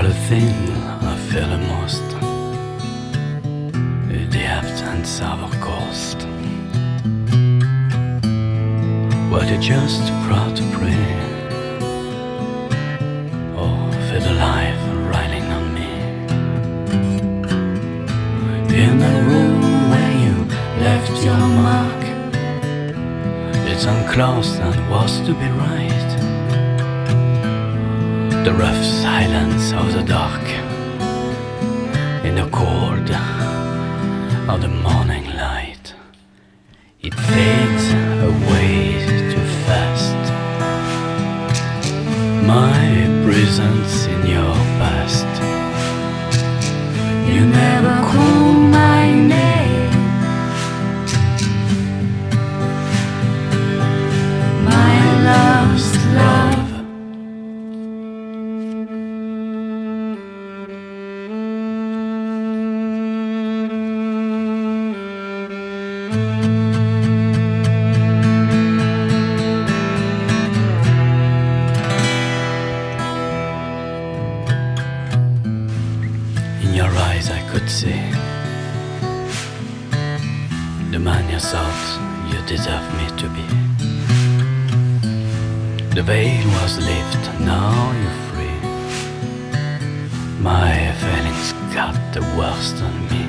What a thing I fear the most The absence of a ghost What a just proud prey Oh, for the life riding on me? In the room where you left your mark It's unclosed and was to be right. The rough silence of the dark, in the cold of the morning light, it fades away too fast. My presence in your past, you never the man you thought you deserve me to be. The veil was lifted, now you're free. My feelings got the worst on me.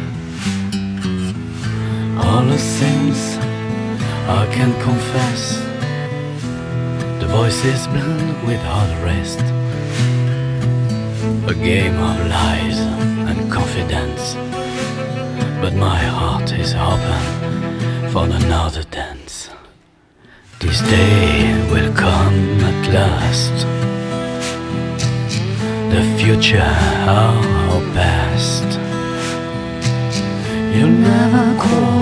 All the things I can confess, the voices blend with all the rest. A game of lies another dance. This day will come at last. The future our past. You'll never call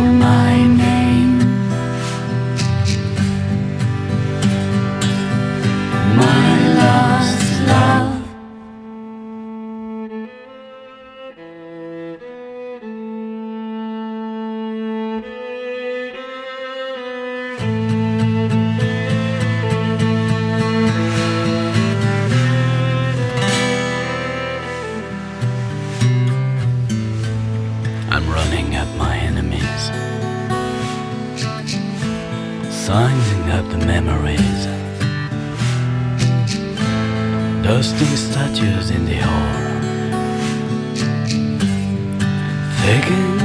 signing up the memories, dusting statues in the hall, taking